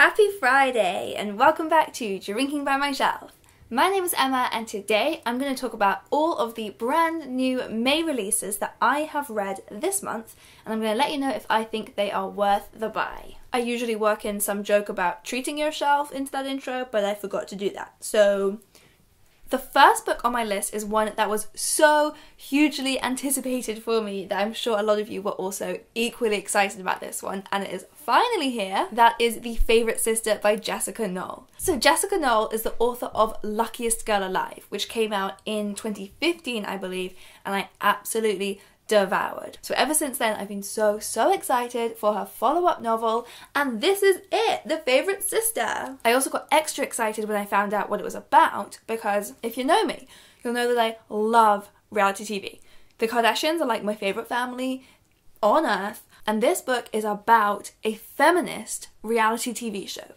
Happy Friday and welcome back to Drinking by My Shelf. My name is Emma and today I'm going to talk about all of the brand new May releases that I have read this month and I'm going to let you know if I think they are worth the buy. I usually work in some joke about treating yourself into that intro, but I forgot to do that. So the first book on my list is one that was so hugely anticipated for me that I'm sure a lot of you were also equally excited about this one, and it is finally here. That is The Favourite Sister by Jessica Knoll. So, Jessica Knoll is the author of Luckiest Girl Alive, which came out in 2015, I believe, and I absolutely devoured. So ever since then, I've been so, so excited for her follow up novel, and this is it The Favourite Sister. I also got extra excited when I found out what it was about because if you know me, you'll know that I love reality TV. The Kardashians are like my favourite family on earth, and this book is about a feminist reality TV show.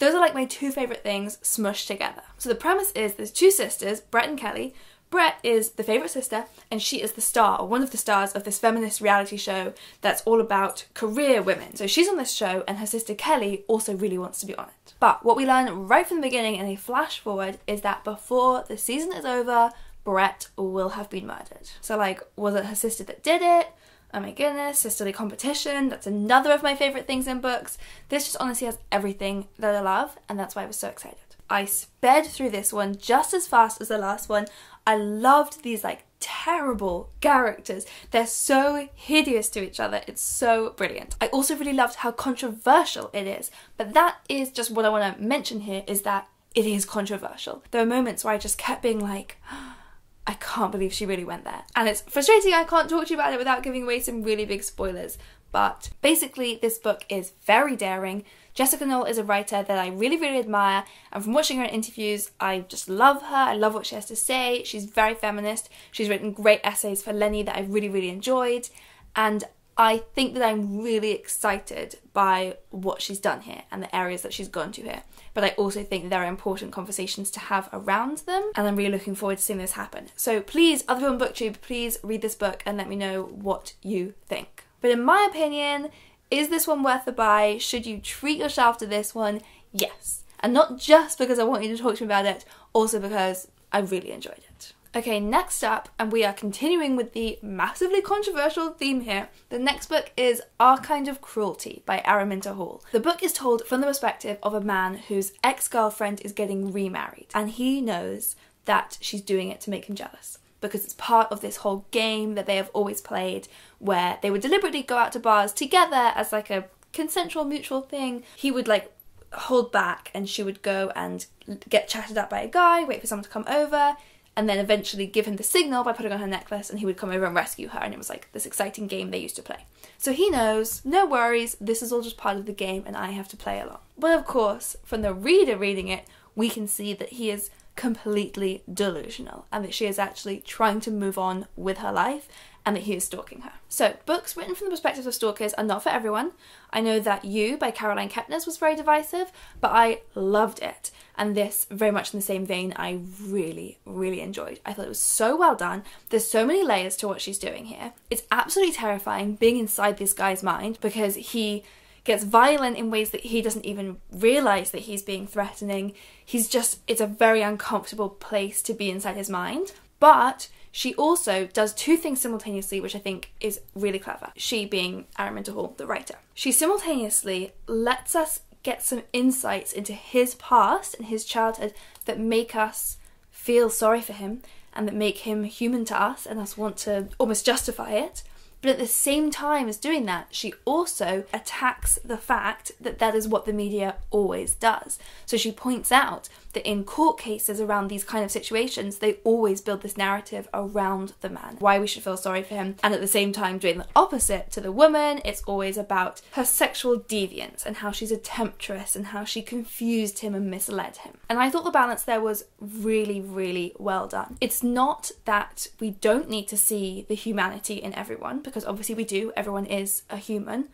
Those are like my two favourite things smushed together. So the premise is there's two sisters, Brett and Kelly, Brett is the favourite sister, and she is the star, or one of the stars, of this feminist reality show that's all about career women. So she's on this show, and her sister Kelly also really wants to be on it. But what we learn right from the beginning in a flash forward is that before the season is over, Brett will have been murdered. So, like, was it her sister that did it? Oh my goodness, sisterly competition. That's another of my favourite things in books. This just honestly has everything that I love, and that's why I was so excited. I sped through this one just as fast as the last one. I loved these like terrible characters. They're so hideous to each other. It's so brilliant. I also really loved how controversial it is. But that is just what I want to mention here is that it is controversial. There are moments where I just kept being like, I can't believe she really went there. And it's frustrating I can't talk to you about it without giving away some really big spoilers. But basically, this book is very daring. Jessica Knoll is a writer that I really, really admire, and from watching her in interviews, I just love her. I love what she has to say. She's very feminist. She's written great essays for Lenny that I really, really enjoyed, and I think that I'm really excited by what she's done here and the areas that she's gone to here. But I also think there are important conversations to have around them, and I'm really looking forward to seeing this happen. So please, other people on BookTube, please read this book and let me know what you think. But in my opinion, is this one worth the buy? Should you treat yourself to this one? Yes. And not just because I want you to talk to me about it, also because I really enjoyed it. Okay, next up, and we are continuing with the massively controversial theme here. The next book is Our Kind of Cruelty by Araminta Hall. The book is told from the perspective of a man whose ex girlfriend is getting remarried, and he knows that she's doing it to make him jealous because it's part of this whole game that they have always played where they would deliberately go out to bars together as like a consensual mutual thing. He would like hold back and she would go and get chatted up by a guy, wait for someone to come over, and then eventually give him the signal by putting on her necklace and he would come over and rescue her and it was like this exciting game they used to play. So he knows, no worries, this is all just part of the game and I have to play along. But of course, from the reader reading it, we can see that he is completely delusional and that she is actually trying to move on with her life and that he is stalking her. So, books written from the perspective of stalkers are not for everyone. I know that You by Caroline Kepnes was very divisive, but I loved it. And this, very much in the same vein, I really, really enjoyed. I thought it was so well done. There's so many layers to what she's doing here. It's absolutely terrifying being inside this guy's mind because he gets violent in ways that he doesn't even realize that he's being threatening. He's just, it's a very uncomfortable place to be inside his mind. But she also does two things simultaneously, which I think is really clever. She being Araminta Hall, the writer. She simultaneously lets us get some insights into his past and his childhood that make us feel sorry for him and that make him human to us and us want to almost justify it. But at the same time as doing that, she also attacks the fact that that is what the media always does. So she points out that in court cases around these kind of situations, they always build this narrative around the man, why we should feel sorry for him, and at the same time doing the opposite to the woman. It's always about her sexual deviance and how she's a temptress and how she confused him and misled him. And I thought the balance there was really, really well done. It's not that we don't need to see the humanity in everyone because obviously we do, everyone is a human,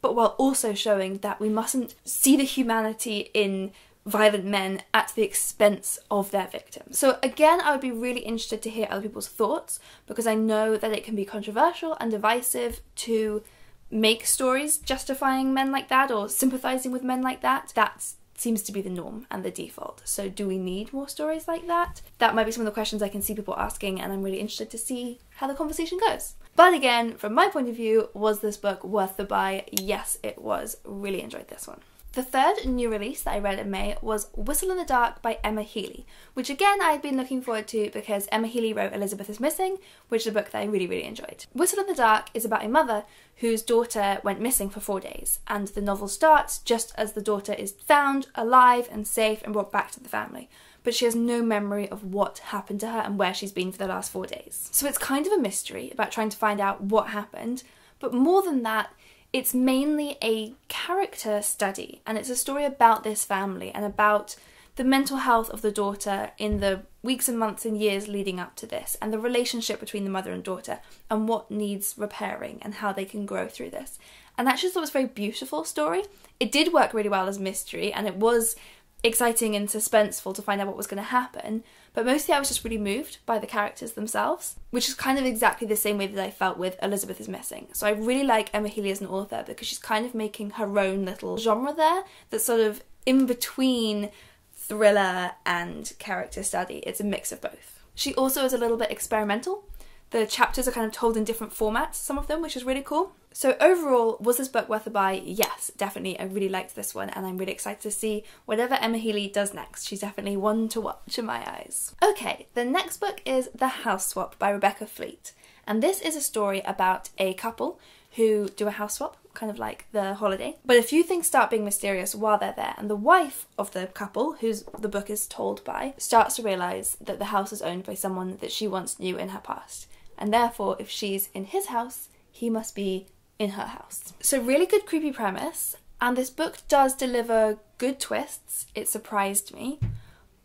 but while also showing that we mustn't see the humanity in violent men at the expense of their victims. So, again, I would be really interested to hear other people's thoughts because I know that it can be controversial and divisive to make stories justifying men like that or sympathizing with men like that. That seems to be the norm and the default. So, do we need more stories like that? That might be some of the questions I can see people asking, and I'm really interested to see how the conversation goes. But again, from my point of view, was this book worth the buy? Yes, it was. Really enjoyed this one. The third new release that I read in May was Whistle in the Dark by Emma Healey, which again I had been looking forward to because Emma Healey wrote Elizabeth is Missing, which is a book that I really, really enjoyed. Whistle in the Dark is about a mother whose daughter went missing for four days, and the novel starts just as the daughter is found alive and safe and brought back to the family. But she has no memory of what happened to her and where she's been for the last four days. So it's kind of a mystery about trying to find out what happened, but more than that, it's mainly a character study and it's a story about this family and about the mental health of the daughter in the weeks and months and years leading up to this and the relationship between the mother and daughter and what needs repairing and how they can grow through this. And I just thought was a very beautiful story. It did work really well as mystery and it was exciting and suspenseful to find out what was going to happen, but mostly I was just really moved by the characters themselves, which is kind of exactly the same way that I felt with Elizabeth is Missing. So I really like Emma Healey as an author because she's kind of making her own little genre there that's sort of in between thriller and character study. It's a mix of both. She also is a little bit experimental the chapters are kind of told in different formats, some of them, which is really cool. So, overall, was this book worth a buy? Yes, definitely. I really liked this one, and I'm really excited to see whatever Emma Healey does next. She's definitely one to watch in my eyes. Okay, the next book is The House Swap by Rebecca Fleet, and this is a story about a couple who do a house swap, kind of like the holiday. But a few things start being mysterious while they're there, and the wife of the couple, whose the book is told by, starts to realise that the house is owned by someone that she once knew in her past and therefore, if she's in his house, he must be in her house. So, really good creepy premise, and this book does deliver good twists. It surprised me,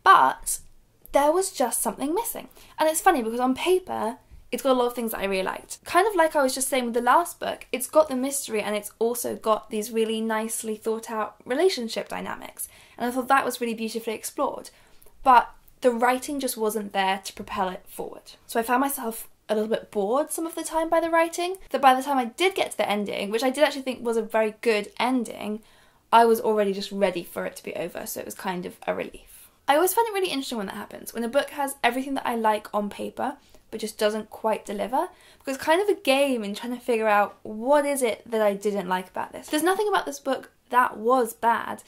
but there was just something missing. And it's funny because on paper, it's got a lot of things that I really liked. Kind of like I was just saying with the last book, it's got the mystery and it's also got these really nicely thought out relationship dynamics. And I thought that was really beautifully explored. But the writing just wasn't there to propel it forward. So I found myself a little bit bored some of the time by the writing. That by the time I did get to the ending, which I did actually think was a very good ending, I was already just ready for it to be over, so it was kind of a relief. I always find it really interesting when that happens, when a book has everything that I like on paper, but just doesn't quite deliver. Because it's kind of a game in trying to figure out what is it that I didn't like about this. There's nothing about this book that was bad,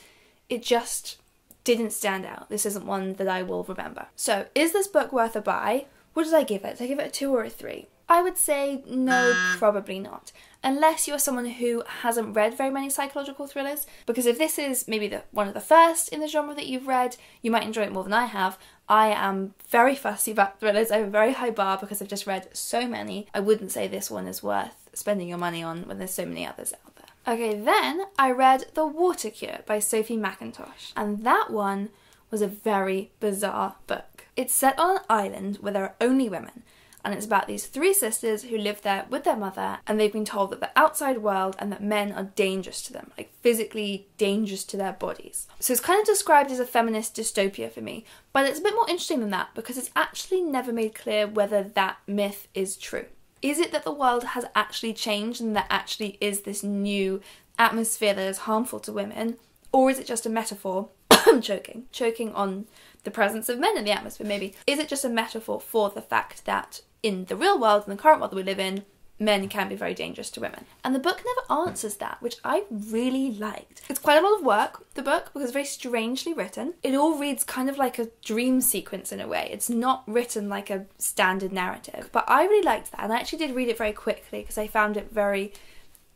it just didn't stand out. This isn't one that I will remember. So, is this book worth a buy? What did I give it? Did I give it a two or a three? I would say no, probably not. Unless you're someone who hasn't read very many psychological thrillers, because if this is maybe the, one of the first in the genre that you've read, you might enjoy it more than I have. I am very fussy about thrillers. I have a very high bar because I've just read so many. I wouldn't say this one is worth spending your money on when there's so many others out there. Okay, then I read The Water Cure by Sophie Mackintosh, and that one was a very bizarre book. It's set on an island where there are only women, and it's about these three sisters who live there with their mother, and they've been told that the outside world and that men are dangerous to them, like physically dangerous to their bodies. So it's kind of described as a feminist dystopia for me, but it's a bit more interesting than that because it's actually never made clear whether that myth is true. Is it that the world has actually changed and there actually is this new atmosphere that is harmful to women, or is it just a metaphor? choking, choking on the presence of men in the atmosphere, maybe. Is it just a metaphor for the fact that in the real world, in the current world that we live in, men can be very dangerous to women? And the book never answers that, which I really liked. It's quite a lot of work, the book, because it's very strangely written. It all reads kind of like a dream sequence in a way. It's not written like a standard narrative. But I really liked that, and I actually did read it very quickly because I found it very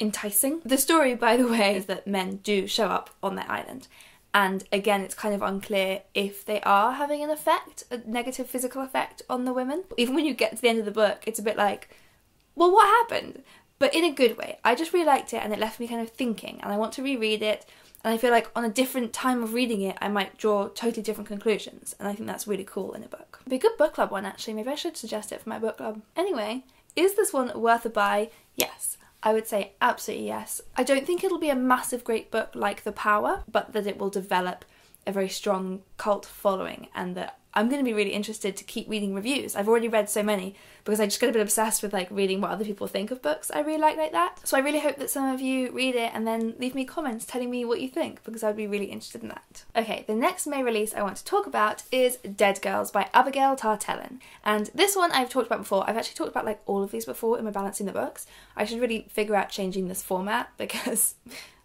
enticing. The story, by the way, is that men do show up on that island and again it's kind of unclear if they are having an effect a negative physical effect on the women. Even when you get to the end of the book it's a bit like well what happened? But in a good way. I just really liked it and it left me kind of thinking and i want to reread it. And i feel like on a different time of reading it i might draw totally different conclusions. And i think that's really cool in a book. It'd be a good book club one actually. Maybe i should suggest it for my book club. Anyway is this one worth a buy? Yes I would say absolutely yes. I don't think it'll be a massive great book like The Power, but that it will develop a very strong cult following and that I'm going to be really interested to keep reading reviews. I've already read so many because I just get a bit obsessed with like reading what other people think of books I really like like that. So I really hope that some of you read it and then leave me comments telling me what you think because I'd be really interested in that. Okay, the next May release I want to talk about is Dead Girls by Abigail Tarttelin. And this one I've talked about before. I've actually talked about like all of these before in my balancing the books. I should really figure out changing this format because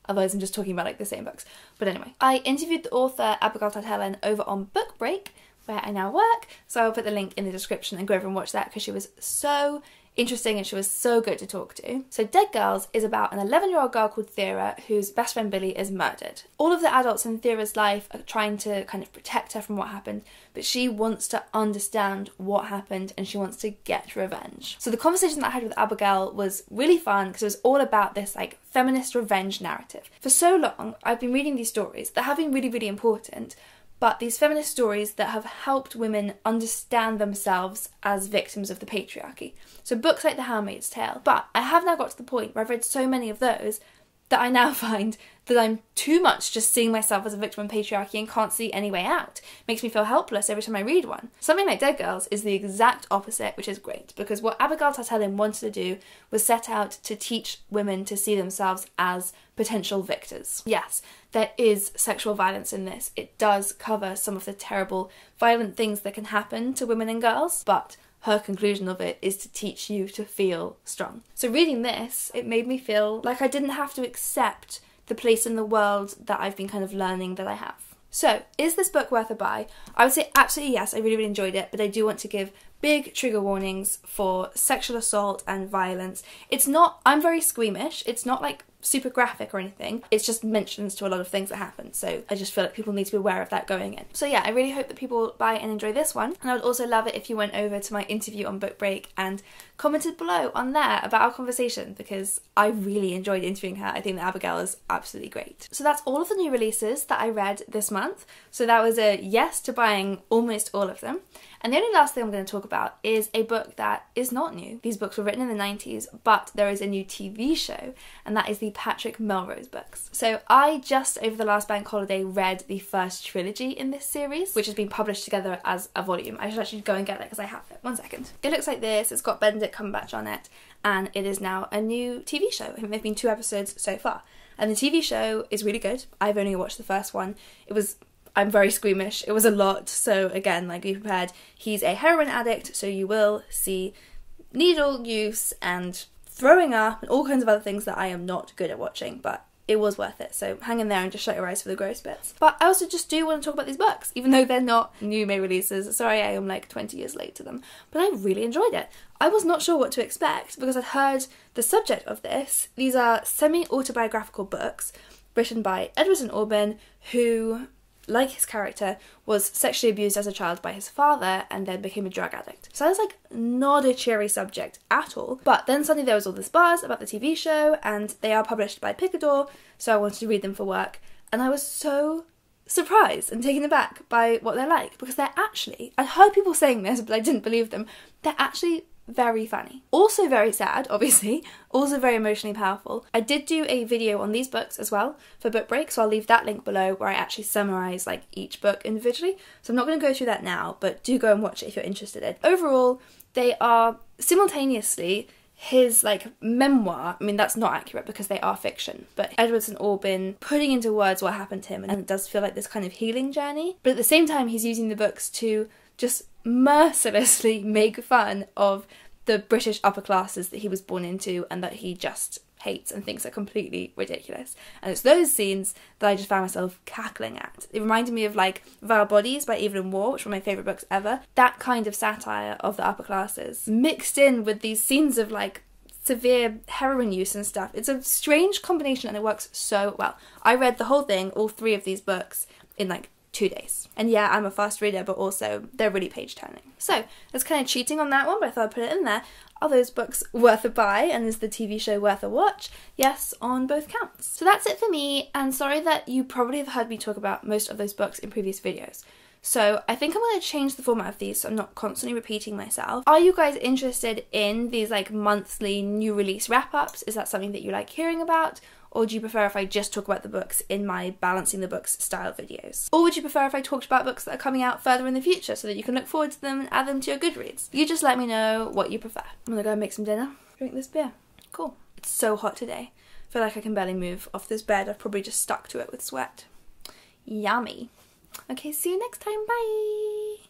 Otherwise, I'm just talking about like the same books. But anyway, I interviewed the author Abigail Tarttelin over on Book Break, where I now work. So I'll put the link in the description and go over and watch that because she was so interesting and she was so good to talk to. So, Dead Girls is about an 11 year old girl called Thera whose best friend Billy is murdered. All of the adults in Thera's life are trying to kind of protect her from what happened, but she wants to understand what happened and she wants to get revenge. So, the conversation that I had with Abigail was really fun because it was all about this like feminist revenge narrative. For so long, I've been reading these stories that have been really, really important but these feminist stories that have helped women understand themselves as victims of the patriarchy. So books like The Handmaid's Tale. But I have now got to the point where I've read so many of those that I now find that I'm too much just seeing myself as a victim of patriarchy and can't see any way out. Makes me feel helpless every time I read one. Something like Dead Girls is the exact opposite, which is great because what Abigail Tarttelin wanted to do was set out to teach women to see themselves as potential victors. Yes, there is sexual violence in this. It does cover some of the terrible, violent things that can happen to women and girls, but her conclusion of it is to teach you to feel strong. So, reading this, it made me feel like I didn't have to accept the place in the world that I've been kind of learning that I have. So, is this book worth a buy? I would say absolutely yes. I really, really enjoyed it, but I do want to give big trigger warnings for sexual assault and violence. It's not, I'm very squeamish. It's not like super graphic or anything. It's just mentions to a lot of things that happen. So I just feel like people need to be aware of that going in. So yeah, I really hope that people buy and enjoy this one. And I would also love it if you went over to my interview on Book Break and commented below on there about our conversation because I really enjoyed interviewing her. I think that Abigail is absolutely great. So that's all of the new releases that I read this month. So that was a yes to buying almost all of them. And the only last thing I'm going to talk about is a book that is not new. These books were written in the 90s, but there is a new TV show, and that is the Patrick Melrose books. So I just over the last bank holiday read the first trilogy in this series, which has been published together as a volume. I should actually go and get it because I have it. One second. It looks like this. It's got Benedict Cumberbatch on it, and it is now a new TV show. Think there've been two episodes so far. And the TV show is really good. I've only watched the first one. It was I'm very squeamish. It was a lot. So again, like be prepared. He's a heroin addict, so you will see needle use and throwing up and all kinds of other things that I am not good at watching, but it was worth it. So hang in there and just shut your eyes for the gross bits. But I also just do want to talk about these books, even though they're not new May releases. Sorry, I am like 20 years late to them. But I really enjoyed it. I was not sure what to expect because I'd heard the subject of this. These are semi autobiographical books written by Edward St Aubyn, who like his character, was sexually abused as a child by his father and then became a drug addict. So that's like not a cheery subject at all. But then suddenly there was all this buzz about the TV show, and they are published by Picador, so I wanted to read them for work. And I was so surprised and taken aback by what they're like because they're actually, I heard people saying this, but I didn't believe them, they're actually very funny. Also very sad, obviously, also very emotionally powerful. I did do a video on these books as well for book break, so I'll leave that link below where I actually summarize like each book individually. So I'm not going to go through that now, but do go and watch it if you're interested in. Overall, they are simultaneously his like memoir i mean that's not accurate because they are fiction but Edward St Aubyn putting into words what happened to him and it does feel like this kind of healing journey but at the same time he's using the books to just mercilessly make fun of the British upper classes that he was born into and that he just hates and thinks are completely ridiculous. And it's those scenes that I just found myself cackling at. It reminded me of like Vile Bodies by Evelyn Waugh, which were my favourite books ever. That kind of satire of the upper classes mixed in with these scenes of like severe heroin use and stuff. It's a strange combination and it works so well. I read the whole thing, all three of these books, in like two days. And yeah, I'm a fast reader, but also they're really page turning. So that's kind of cheating on that one, but I thought I'd put it in there. Are those books worth a buy and is the TV show worth a watch? Yes, on both counts. So that's it for me, and sorry that you probably have heard me talk about most of those books in previous videos. So I think I'm going to change the format of these so I'm not constantly repeating myself. Are you guys interested in these like monthly new release wrap ups? Is that something that you like hearing about? Or do you prefer if I just talk about the books in my balancing the books style videos? Or would you prefer if I talked about books that are coming out further in the future so that you can look forward to them and add them to your Goodreads? You just let me know what you prefer. I'm gonna go make some dinner, drink this beer. Cool. It's so hot today. I feel like I can barely move off this bed. I've probably just stuck to it with sweat. Yummy. Okay, see you next time. Bye.